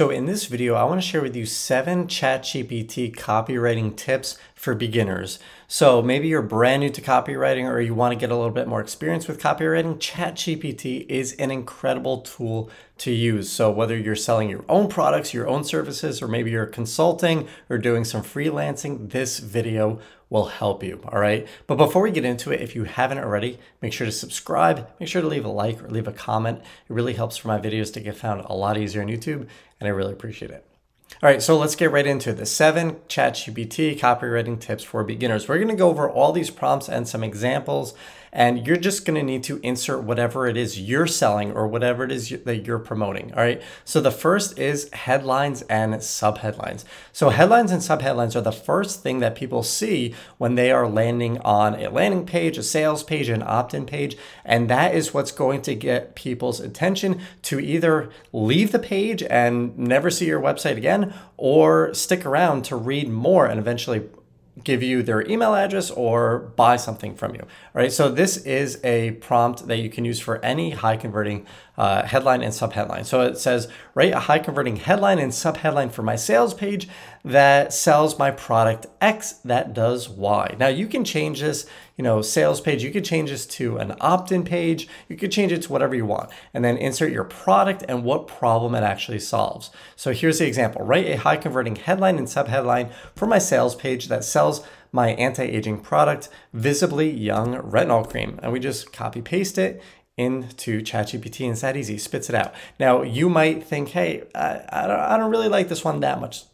So in this video, I want to share with you seven ChatGPT copywriting tips for beginners. So maybe you're brand new to copywriting or you want to get a little bit more experience with copywriting, ChatGPT is an incredible tool to use. So whether you're selling your own products, your own services, or maybe you're consulting or doing some freelancing, this video will help you, all right? But before we get into it, if you haven't already, make sure to subscribe, make sure to leave a like or leave a comment. It really helps for my videos to get found a lot easier on YouTube, and I really appreciate it. All right, so let's get right into the seven ChatGPT copywriting tips for beginners. We're gonna go over all these prompts and some examples and you're just going to need to insert whatever it is you're selling or whatever it is that you're promoting. All right. So the first is headlines and subheadlines. So headlines and subheadlines are the first thing that people see when they are landing on a landing page, a sales page, an opt-in page, and that is what's going to get people's attention to either leave the page and never see your website again or stick around to read more and eventually give you their email address or buy something from you. Right, so this is a prompt that you can use for any high converting uh, headline and subheadline. So it says, write a high converting headline and subheadline for my sales page that sells my product X that does Y. Now you can change this, you know, sales page, you could change this to an opt-in page, you could change it to whatever you want, and then insert your product and what problem it actually solves. So here's the example, write a high converting headline and subheadline for my sales page that sells my anti-aging product, Visibly Young Retinol Cream. And we just copy paste it into ChatGPT and it's that easy, spits it out. Now you might think, hey, I, I, don't, I don't really like this one that much.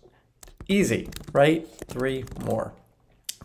Easy, right? Three more.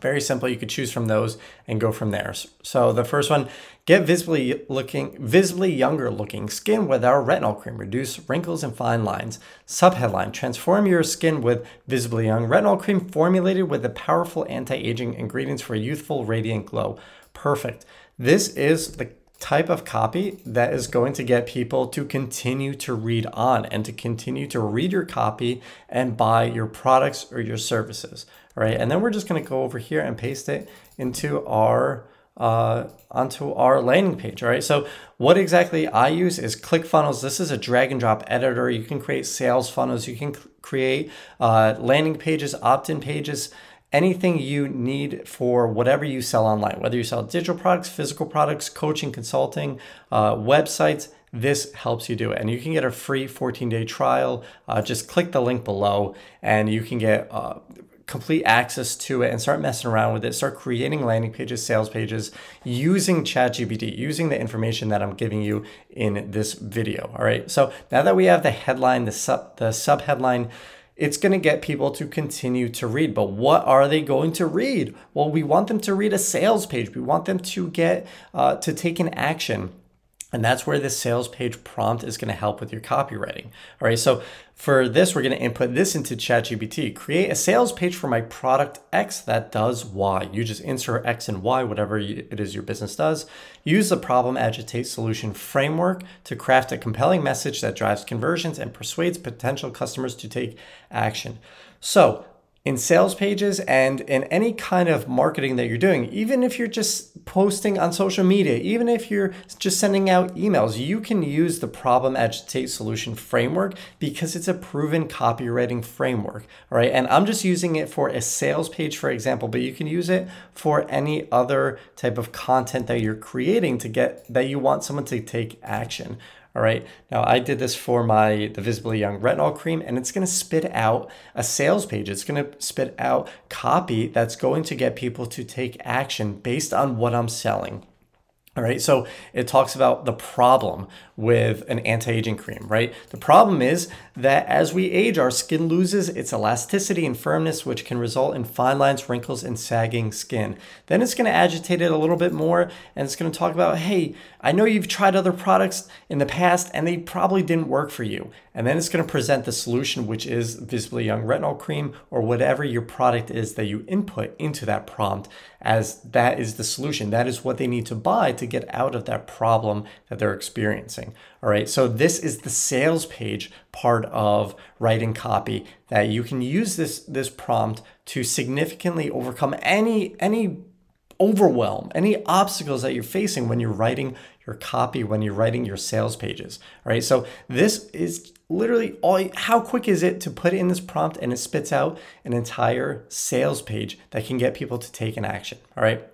Very simple. You could choose from those and go from there. So the first one, get visibly looking, visibly younger looking skin with our retinol cream. Reduce wrinkles and fine lines. Subheadline, transform your skin with visibly young retinol cream formulated with the powerful anti-aging ingredients for a youthful, radiant glow. Perfect. This is the type of copy that is going to get people to continue to read on and to continue to read your copy and buy your products or your services. All right, and then we're just going to go over here and paste it into our uh, onto our landing page. All right, so what exactly I use is ClickFunnels. This is a drag and drop editor. You can create sales funnels. You can create uh, landing pages, opt-in pages anything you need for whatever you sell online, whether you sell digital products, physical products, coaching, consulting, uh, websites, this helps you do it. And you can get a free 14 day trial. Uh, just click the link below and you can get uh, complete access to it and start messing around with it. Start creating landing pages, sales pages using ChatGPT, using the information that I'm giving you in this video. All right. So now that we have the headline, the sub, the sub headline, it's going to get people to continue to read. But what are they going to read? Well, we want them to read a sales page. We want them to get uh, to take an action. And that's where this sales page prompt is going to help with your copywriting. All right, so for this, we're going to input this into ChatGPT. Create a sales page for my product X that does Y. You just insert X and Y, whatever it is your business does. Use the problem agitate solution framework to craft a compelling message that drives conversions and persuades potential customers to take action. So in sales pages and in any kind of marketing that you're doing, even if you're just posting on social media, even if you're just sending out emails, you can use the problem agitate solution framework because it's a proven copywriting framework. All right. And I'm just using it for a sales page, for example, but you can use it for any other type of content that you're creating to get that you want someone to take action. All right. Now I did this for my the Visibly Young Retinol Cream and it's to spit out a sales page. It's to spit out copy that's going to get people to take action based on what I'm selling. All right, so it talks about the problem with an anti aging cream, right? The problem is that as we age, our skin loses its elasticity and firmness, which can result in fine lines, wrinkles, and sagging skin. Then it's going to agitate it a little bit more and it's going to talk about, hey, I know you've tried other products in the past and they probably didn't work for you. And then it's going to present the solution, which is Visibly Young Retinol Cream or whatever your product is that you input into that prompt, as that is the solution. That is what they need to buy to get out of that problem that they're experiencing. All right, so this is the sales page part of writing copy that you can use this, this prompt to significantly overcome any, any overwhelm, any obstacles that you're facing when you're writing your copy when you're writing your sales pages. All right. So this is literally all how quick is it to put in this prompt and it spits out an entire sales page that can get people to take an action. All right.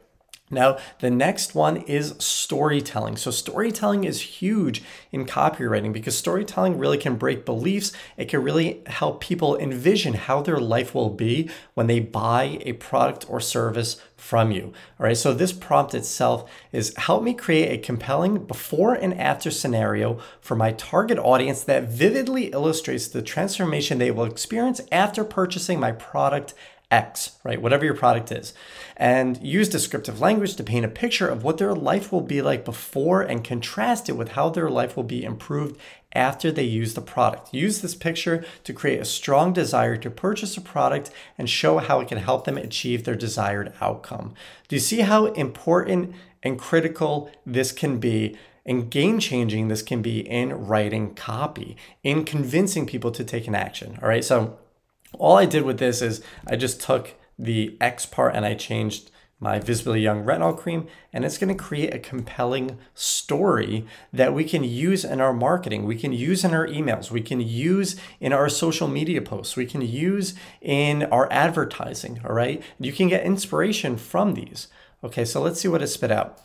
Now, the next one is storytelling. So, storytelling is huge in copywriting because storytelling really can break beliefs. It can really help people envision how their life will be when they buy a product or service from you. All right, so this prompt itself is help me create a compelling before and after scenario for my target audience that vividly illustrates the transformation they will experience after purchasing my product X, right? Whatever your product is. And use descriptive language to paint a picture of what their life will be like before and contrast it with how their life will be improved after they use the product. Use this picture to create a strong desire to purchase a product and show how it can help them achieve their desired outcome. Do you see how important and critical this can be? and game changing this can be in writing copy, in convincing people to take an action. All right. So all I did with this is I just took the X part and I changed my Visibly Young Retinol Cream, and it's going to create a compelling story that we can use in our marketing, we can use in our emails, we can use in our social media posts, we can use in our advertising. All right. You can get inspiration from these. Okay, so let's see what it spit out.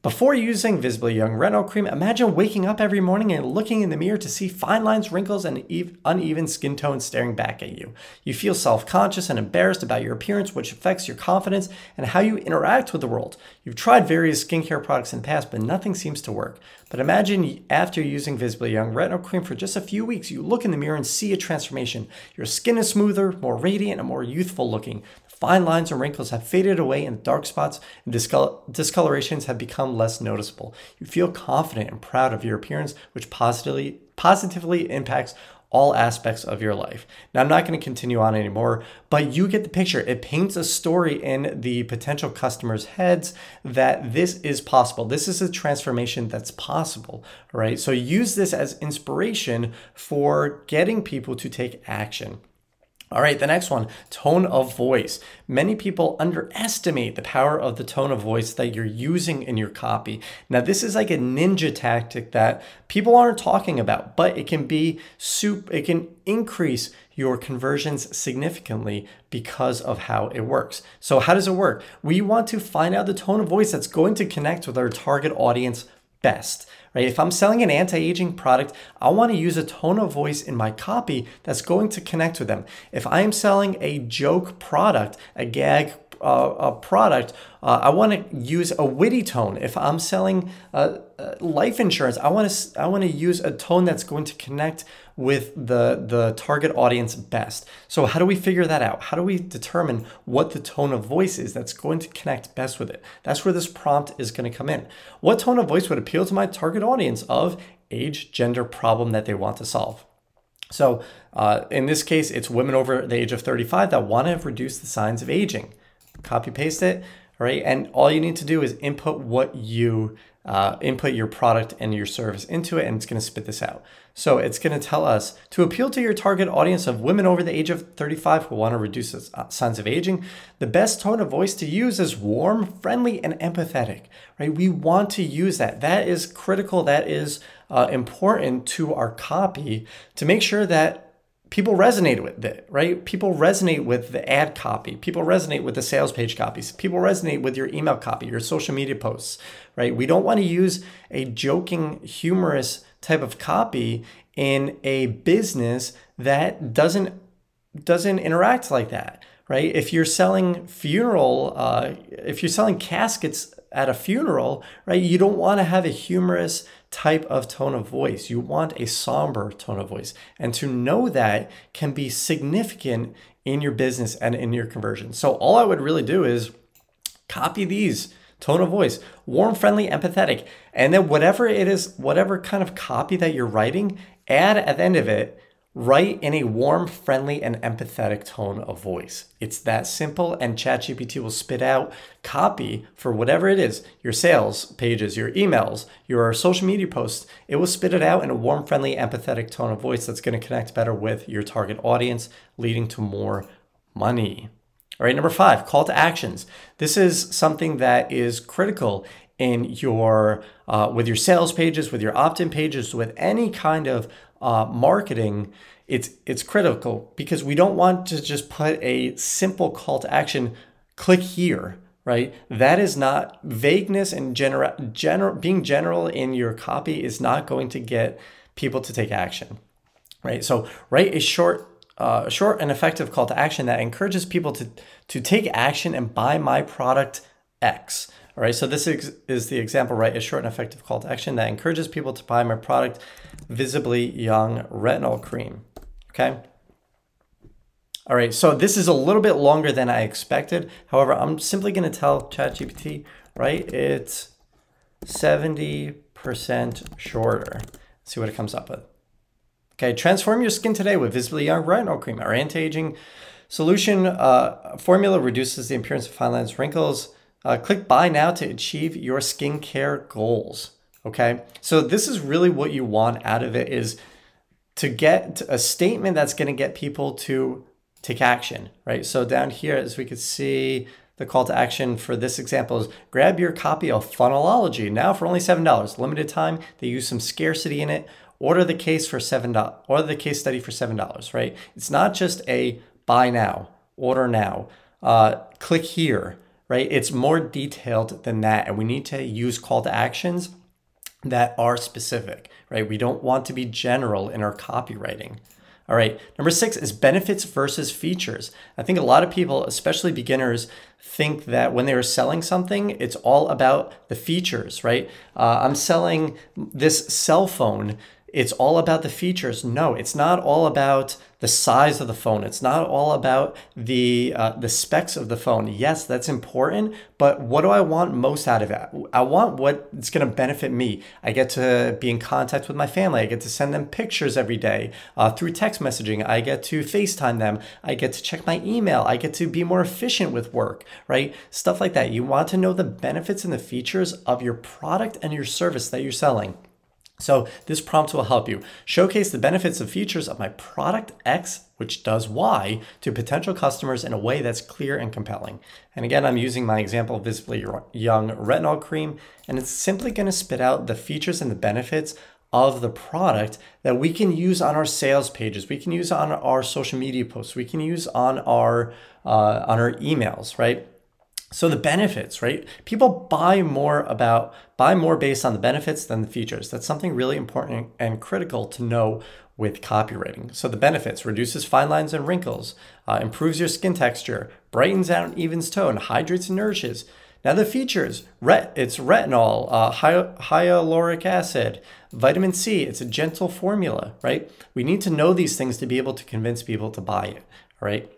Before using Visibly Young Retinol Cream, imagine waking up every morning and looking in the mirror to see fine lines, wrinkles, and uneven skin tone staring back at you. You feel self conscious and embarrassed about your appearance, which affects your confidence and how you interact with the world. You've tried various skincare products in the past, but nothing seems to work. But imagine after using Visibly Young Retinol Cream for just a few weeks, you look in the mirror and see a transformation. Your skin is smoother, more radiant, and more youthful looking. Fine lines and wrinkles have faded away and dark spots and discol- discolorations have become less noticeable. You feel confident and proud of your appearance, which positively positively impacts all aspects of your life. Now, I'm not going to continue on anymore, but you get the picture. It paints a story in the potential customers' heads that this is possible. This is a transformation that's possible, right? So use this as inspiration for getting people to take action. All right, the next one tone of voice. Many people underestimate the power of the tone of voice that you're using in your copy. Now, this is like a ninja tactic that people aren't talking about, but it can be soup, it can increase your conversions significantly because of how it works. So, how does it work? We want to find out the tone of voice that's going to connect with our target audience best right? If I'm selling an anti-aging product, I want to use a tone of voice in my copy that's going to connect with them. If I am selling a joke product, a gag uh, a product, uh, I want to use a witty tone. If I'm selling uh, uh life insurance, I want to I want to use a tone that's going to connect with the the target audience best. So how do we figure that out? How do we determine what the tone of voice is that's going to connect best with it? That's where this prompt is going to come in. What tone of voice would appeal to my target audience of age, gender problem that they want to solve? So uh, in this case, it's women over the age of 35 that want to reduce the signs of aging copy paste it, right? And all you need to do is input what you uh, input your product and your service into it, and it's going to spit this out. So it's going to tell us to appeal to your target audience of women over the age of 35 who want to reduce signs of aging. The best tone of voice to use is warm, friendly, and empathetic. Right? We want to use that. That is critical. That is uh, important to our copy to make sure that people resonate with it, right? People resonate with the ad copy. People resonate with the sales page copies. People resonate with your email copy, your social media posts, right? We don't want to use a joking, humorous type of copy in a business that doesn't doesn't interact like that, right? If you're selling funeral, uh, if you're selling caskets at a funeral, right, you don't want to have a humorous type of tone of voice. You want a somber tone of voice. And to know that can be significant in your business and in your conversion. So all I would really do is copy these tone of voice, warm, friendly, empathetic. And then whatever it is, whatever kind of copy that you're writing, add at the end of it Write in a warm, friendly, and empathetic tone of voice. It's that simple, and ChatGPT will spit out copy for whatever it is your sales pages, your emails, your social media posts. It will spit it out in a warm, friendly, empathetic tone of voice that's going to connect better with your target audience, leading to more money. All right, number five, call to actions. This is something that is critical in your uh, with your sales pages, with your opt-in pages, with any kind of uh, marketing, it's it's critical because we don't want to just put a simple call to action. Click here, right? That is not vagueness and general general being general in your copy is not going to get people to take action, right? So write a short uh, short and effective call to action that encourages people to, to take action and buy my product X. All right, so this is, is the example, right? A short and effective call to action that encourages people to buy my product, Visibly Young Retinol Cream. Okay. All right, so this is a little bit longer than I expected. However, I'm simply going to tell ChatGPT, right? It's 70% shorter. Let's see what it comes up with. Okay, transform your skin today with Visibly Young Retinol Cream. Our anti-aging solution uh, formula reduces the appearance of fine lines, wrinkles. Uh, click buy now to achieve your skincare goals. Okay, so this is really what you want out of it is to get a statement that's going to get people to take action, right? So down here, as we can see, the call to action for this example is grab your copy of Funnelology now for only $7. Limited time, they use some scarcity in it order the case for seven dollars order the case study for seven dollars right it's not just a buy now order now uh, click here right it's more detailed than that and we need to use call to actions that are specific right we don't want to be general in our copywriting all right, number six is benefits versus features. I think a lot of people, especially beginners, think that when they're selling something, it's all about the features, right? Uh, I'm selling this cell phone it's all about the features. No, it's not all about the size of the phone. It's not all about the uh, the specs of the phone. Yes, that's important, but what do I want most out of it? I want what's going to benefit me. I get to be in contact with my family. I get to send them pictures every day uh, through text messaging. I get to FaceTime them. I get to check my email. I get to be more efficient with work, right? Stuff like that. You want to know the benefits and the features of your product and your service that you're selling. So this prompt will help you showcase the benefits and features of my product X, which does Y, to potential customers in a way that's clear and compelling. And again, I'm using my example Visibly Young Retinol Cream, and it's simply gonna spit out the features and the benefits of the product that we can use on our sales pages, we can use on our social media posts, we can use on our uh, on our emails, right? So the benefits, right? People buy more about buy more based on the benefits than the features. That's something really important and critical to know with copywriting. So the benefits reduces fine lines and wrinkles, uh, improves your skin texture, brightens out and evens tone, hydrates and nourishes. Now the features, ret it's retinol, uh, hy- hyaluronic acid, vitamin C. It's a gentle formula, right? We need to know these things to be able to convince people to buy it, right?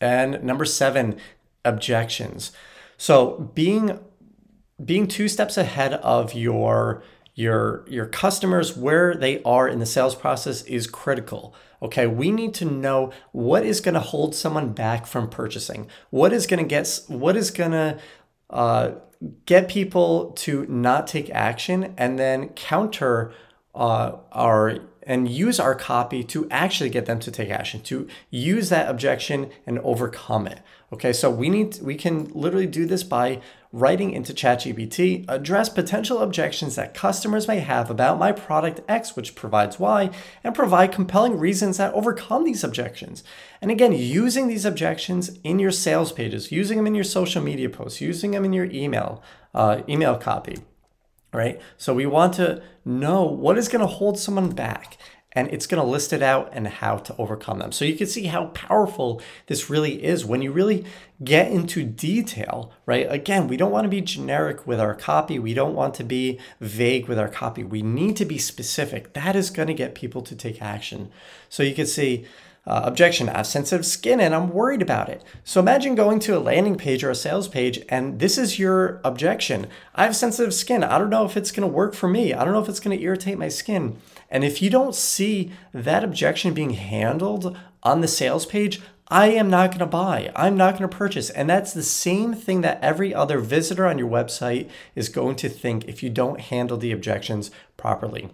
And number seven, objections. So being being two steps ahead of your your your customers where they are in the sales process is critical. Okay, we need to know what is going to hold someone back from purchasing. What is going to get what is going to uh, get people to not take action and then counter uh, our and use our copy to actually get them to take action, to use that objection and overcome it. Okay, so we need we can literally do this by writing into ChatGPT, address potential objections that customers may have about my product X, which provides Y, and provide compelling reasons that overcome these objections. And again, using these objections in your sales pages, using them in your social media posts, using them in your email, uh, email copy right? So we want to know what is going to hold someone back and it's going to list it out and how to overcome them. So you can see how powerful this really is when you really get into detail, right? Again, we don't want to be generic with our copy. We don't want to be vague with our copy. We need to be specific. That is going to get people to take action. So you can see uh, objection, I have sensitive skin and I'm worried about it. So imagine going to a landing page or a sales page and this is your objection. I have sensitive skin. I don't know if it's going to work for me. I don't know if it's going to irritate my skin. And if you don't see that objection being handled on the sales page, I am not going to buy. I'm not going to purchase. And that's the same thing that every other visitor on your website is going to think if you don't handle the objections properly.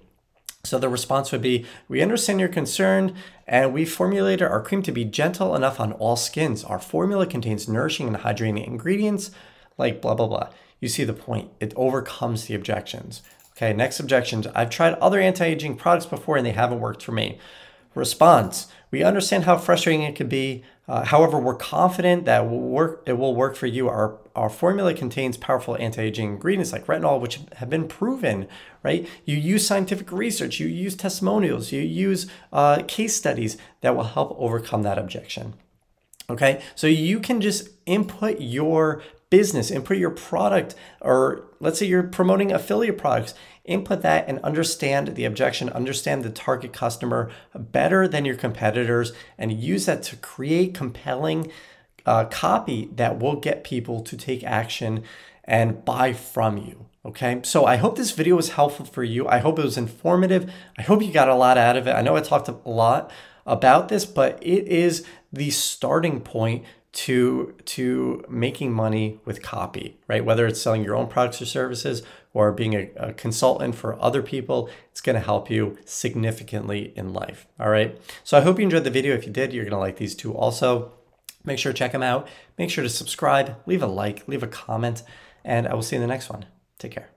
So the response would be, we understand your concern and we formulated our cream to be gentle enough on all skins. Our formula contains nourishing and hydrating ingredients like blah, blah, blah. you see the point. It overcomes the objections. Okay, next objections. I've tried other anti-aging products before and they haven't worked for me. Response. We understand how frustrating it could be. Uh, however, we're confident that work, it will work for you. Our, our formula contains powerful anti-aging ingredients like retinol, which have been proven, right? You use scientific research, you use testimonials, you use uh, case studies that will help overcome that objection. Okay, so you can just input your business, input your product, or let's say you're promoting affiliate products, input that and understand the objection, understand the target customer better than your competitors, and use that to create compelling uh, copy that will get people to take action and buy from you. Okay, so I hope this video was helpful for you. I hope it was informative. I hope you got a lot out of it. I know I talked a lot about this, but it is the starting point to to making money with copy, right? Whether it's selling your own products or services or being a, a consultant for other people, it's going to help you significantly in life. All right. So I hope you enjoyed the video. If you did, you're going to like these two also. Make sure to check them out. Make sure to subscribe, leave a like, leave a comment, and I will see you in the next one. Take care.